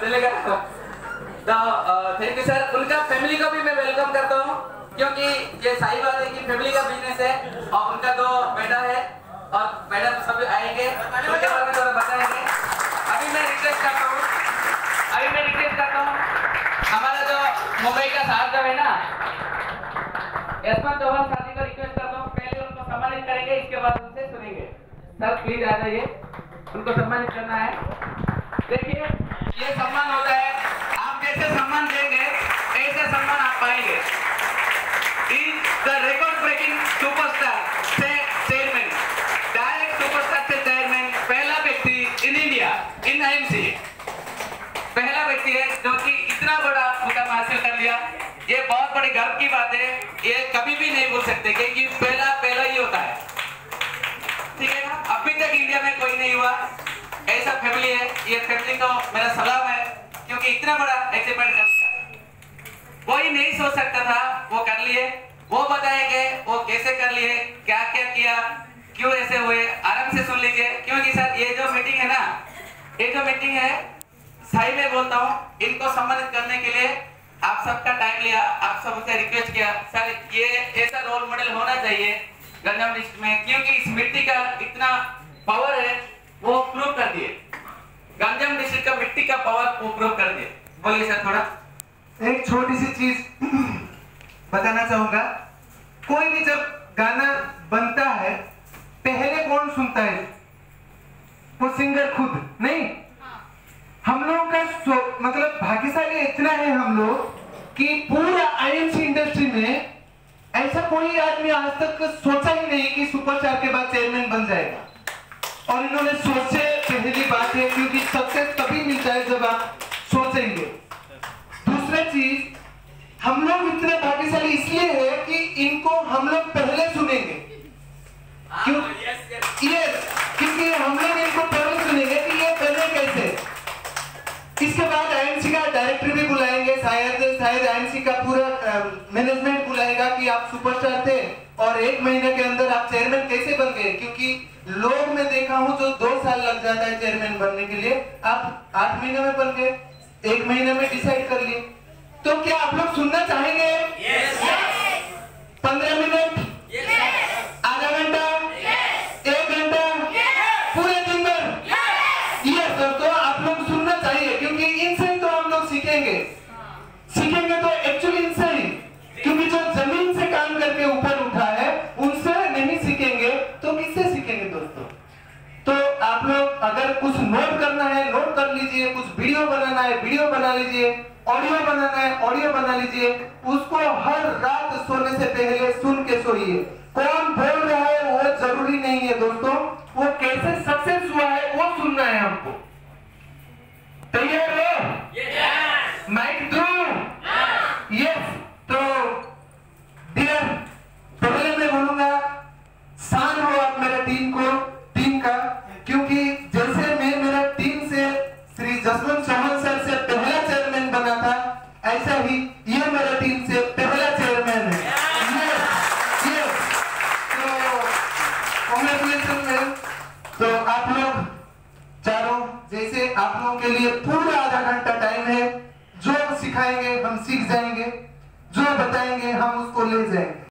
चलेगा। तो thank you sir उनका फैमिली को भी मैं वेलकम करता हूँ, क्योंकि ये सही बात है कि फैमिली का बिज़नेस है, और उनका दो बेटा है, और मैडम सब आएँगे उनके बारे में थोड़ा बताएँगे। अभी मैं रिक्वेस्ट करता हूँ, अभी मैं रिक्वेस्ट करता हूँ, हमारा जो मुंबई का साहब है ना, यशवंत चौहान साथी को रिक्वेस्ट करता हूँ, पहले उनको सम्मानित करेंगे, इसके बाद उनसे सुनेंगे। सर प्लीज़ आ जाइए, उनको सम्मानित करना है। देखिए ये सम्मान होता है। आप जैसे सम्मान देंगे, ऐसे सम्मान आप पाएँगे। Is the record breaking superstar से चेयरमैन डायरेक्ट सुपरस्टार से चेयरमैन पहला व्यक्ति इन इंडिया इन आईएमसी पहला व्यक्ति है जो कि इतना बड़ा मुकाम हासिल कर लिया। ये बहुत बड़ी गर्व की बात है। ये कभी भी नहीं बोल सकते क्योंकि पहला पहला ही होता है ठीक है ना अभी तक इंडिया में कोई नहीं हुआ ऐसा फैमिली है ये को मेरा सलाम है, क्योंकि इतना बड़ा अचीवमेंट कर लिया। कोई नहीं सोच सकता था, वो कर लिए। वो बताएँगे वो कैसे कर लिए, क्या क्या किया, क्यों ऐसे हुए, आराम से सुन लीजिए। क्योंकि सर, ये जो मीटिंग है ना, ये जो मीटिंग है, सही में बोलता हूँ, इनको सम्मानित करने के लिए आप सबका टाइम लिया, आप सबसे रिक्वेस्ट किया। सर, ये ऐसा रोल मॉडल होना चाहिए गंजाम डिस्ट्रिक्ट में, क्योंकि इस मिट्टी का इतना पावर है वो प्रूव कर दिए गंजाम डिस्ट्रिक्ट का मिट्टी का पावर वो प्रूव कर दिए बोलिए सर थोड़ा। एक छोटी सी चीज़ बताना चाहूँगा। कोई भी जब गाना बनता है, पहले कौन सुनता है? वो सिंगर खुद, नहीं? हम लोगों का मतलब भाग्यशाली इतना है हम लोग कि पूरा आईएमसी इंडस्ट्री में ऐसा कोई आदमी आज तक सोचा ही नहीं कि सुपरस्टार के बाद चेयरमैन बन जाएगा। और इन्होंने सोचे, पहली बात है क्योंकि सक्सेस तभी मिलता है जब आप सोचेंगे। दूसरा चीज़ हम लोग इतने भाग्यशाली इसलिए है कि इनको हम लोग पहले सुनेंगे। क्यों? यस क्योंकि हम लोग इनको पहले सुनेंगे कि ये पहले कैसे? इसके बाद आईएमसी का डायरेक्टर भी बुलाएँगे शायद शायद आईएमसी का पूरा मैनेजमेंट बुलाएगा कि आप सुपरस्टार थे और एक महीने के अंदर आप चेयरमैन कैसे बन गए? क्योंकि लोग मैं देखा हूँ जो दो साल लग जाता है चेयरमैन बनने के लिए आप आठ महीने में बन गए एक महीने में डिसाइड कर तो क्या आप लोग सुनना चाहेंगे? पंद्रह कुछ नोट करना है नोट कर लीजिए, कुछ वीडियो बनाना है वीडियो बना लीजिए ऑडियो बनाना है ऑडियो बना लीजिए, उसको हर रात सोने से पहले सुन के सोइए। कौन बोल रहा है, वो ज़रूरी नहीं है दोस्तों। वो कैसे सक्सेस हुआ है, वो सुनना है हमको। आप लोग चारों, जैसे आप लोगों के लिए पूरा आधा घंटा टाइम है, जो सिखाएँगे, हम सीख जाएँगे, जो बताएँगे, हम उसको ले जाएँगे।